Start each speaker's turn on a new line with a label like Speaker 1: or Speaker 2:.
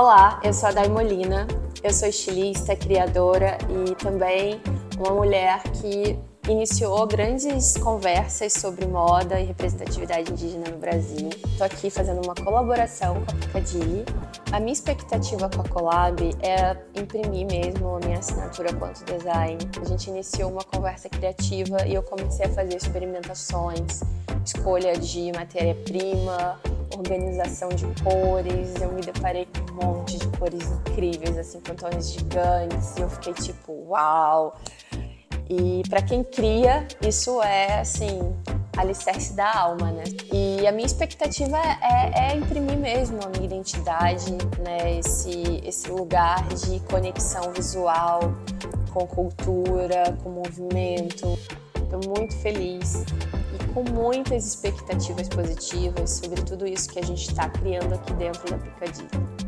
Speaker 1: Olá, eu sou a Day Molina, eu sou estilista, criadora e também uma mulher que iniciou grandes conversas sobre moda e representatividade indígena no Brasil. Estou aqui fazendo uma colaboração com a Picadilly. A minha expectativa com a collab é imprimir mesmo a minha assinatura quanto design. A gente iniciou uma conversa criativa e eu comecei a fazer experimentações, escolha de matéria-prima, organização de cores. Eu me deparei com um monte de cores incríveis, assim, com tons gigantes, e eu fiquei tipo, uau! E para quem cria, isso é assim, alicerce da alma, né? E a minha expectativa é, é imprimir mesmo a minha identidade, né? Esse, esse lugar de conexão visual com cultura, com movimento. Estou muito feliz e com muitas expectativas positivas sobre tudo isso que a gente está criando aqui dentro da Picadilly.